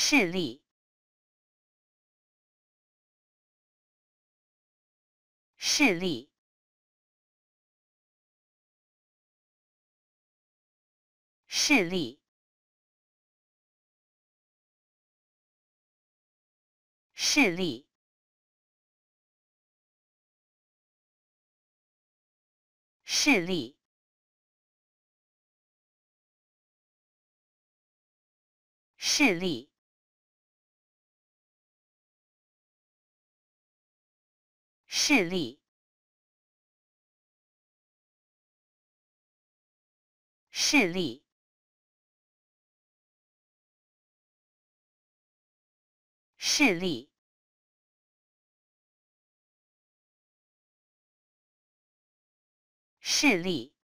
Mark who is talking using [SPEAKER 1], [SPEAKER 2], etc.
[SPEAKER 1] 视力，视力，视力，视力，视力。视力，视力，视力，视力，视力。